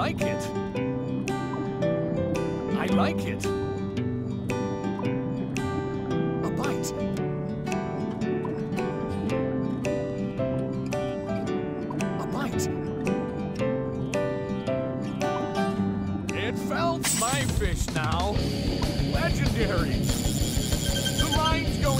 like it. I like it. A bite. A bite. It felt my fish now. Legendary. The line's going.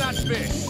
that fish.